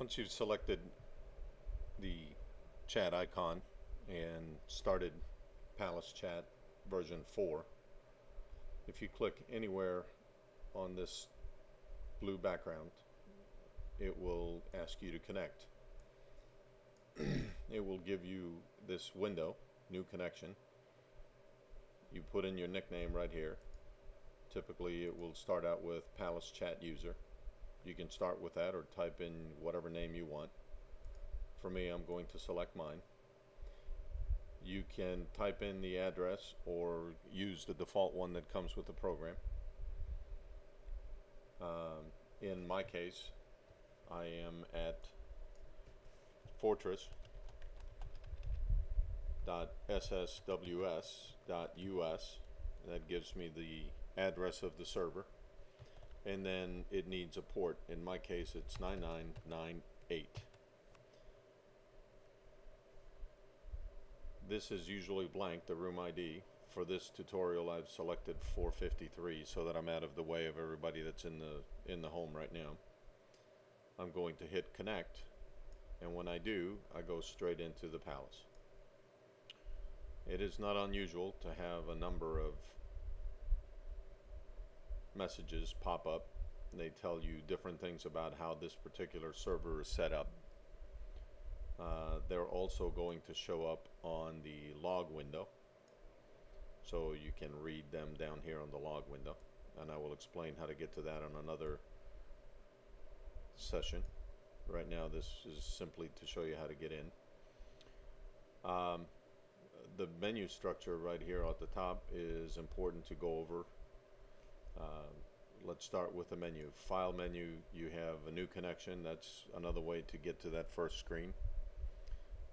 Once you've selected the chat icon and started Palace Chat version 4, if you click anywhere on this blue background, it will ask you to connect. it will give you this window, new connection. You put in your nickname right here. Typically it will start out with Palace Chat User. You can start with that or type in whatever name you want. For me, I'm going to select mine. You can type in the address or use the default one that comes with the program. Um, in my case, I am at fortress.ssws.us. That gives me the address of the server and then it needs a port. In my case, it's 9998. This is usually blank, the room ID. For this tutorial, I've selected 453 so that I'm out of the way of everybody that's in the in the home right now. I'm going to hit connect, and when I do, I go straight into the palace. It is not unusual to have a number of messages pop up. They tell you different things about how this particular server is set up. Uh, they're also going to show up on the log window. So you can read them down here on the log window. And I will explain how to get to that on another session. Right now this is simply to show you how to get in. Um, the menu structure right here at the top is important to go over uh, let's start with the menu. File menu, you have a new connection. That's another way to get to that first screen.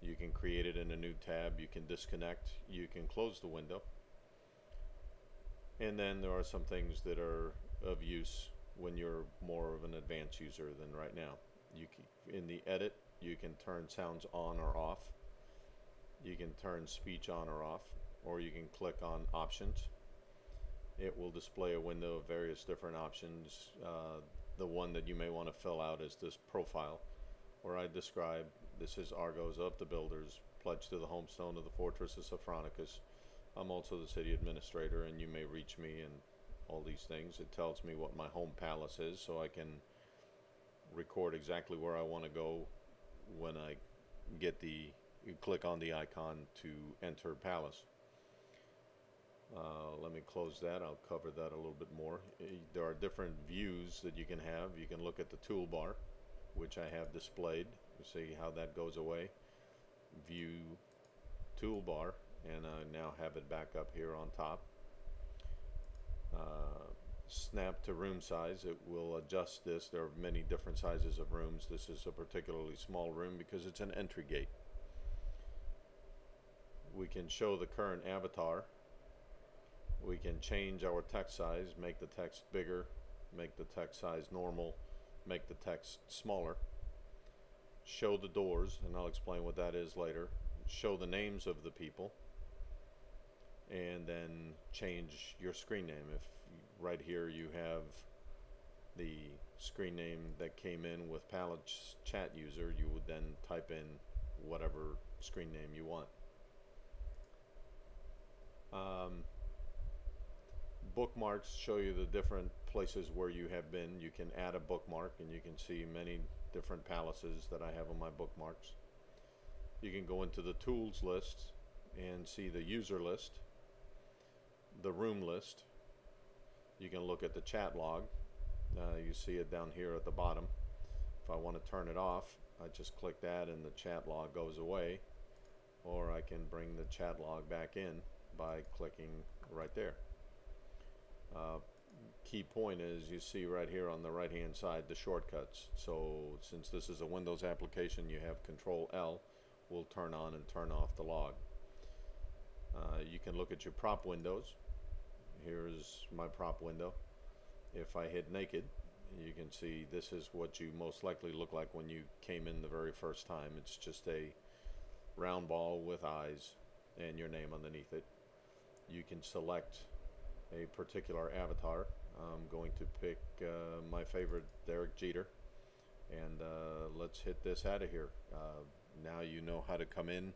You can create it in a new tab. You can disconnect. You can close the window. And then there are some things that are of use when you're more of an advanced user than right now. You can, in the edit, you can turn sounds on or off. You can turn speech on or off, or you can click on options it will display a window of various different options. Uh, the one that you may want to fill out is this profile where I describe this is Argos of the Builders, pledged to the homestone of the Fortress of Sophronicus. I'm also the city administrator and you may reach me and all these things. It tells me what my home palace is so I can record exactly where I want to go when I get the click on the icon to enter palace. Uh, let me close that. I'll cover that a little bit more. Eh, there are different views that you can have. You can look at the toolbar, which I have displayed. You see how that goes away. View toolbar, and I now have it back up here on top. Uh, snap to room size. It will adjust this. There are many different sizes of rooms. This is a particularly small room because it's an entry gate. We can show the current avatar we can change our text size, make the text bigger, make the text size normal, make the text smaller, show the doors, and I'll explain what that is later, show the names of the people, and then change your screen name. If right here you have the screen name that came in with Palace chat user, you would then type in whatever screen name you want. Bookmarks show you the different places where you have been. You can add a bookmark and you can see many different palaces that I have on my bookmarks. You can go into the tools list and see the user list, the room list. You can look at the chat log. Uh, you see it down here at the bottom. If I want to turn it off, I just click that and the chat log goes away. Or I can bring the chat log back in by clicking right there. Uh, key point is you see right here on the right hand side the shortcuts. So since this is a Windows application you have control L will turn on and turn off the log. Uh, you can look at your prop windows. Here's my prop window. If I hit naked you can see this is what you most likely look like when you came in the very first time. It's just a round ball with eyes and your name underneath it. You can select a particular avatar. I'm going to pick uh, my favorite Derek Jeter and uh, let's hit this out of here. Uh, now you know how to come in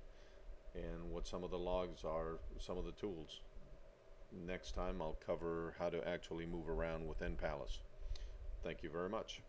and what some of the logs are, some of the tools. Next time I'll cover how to actually move around within Palace. Thank you very much.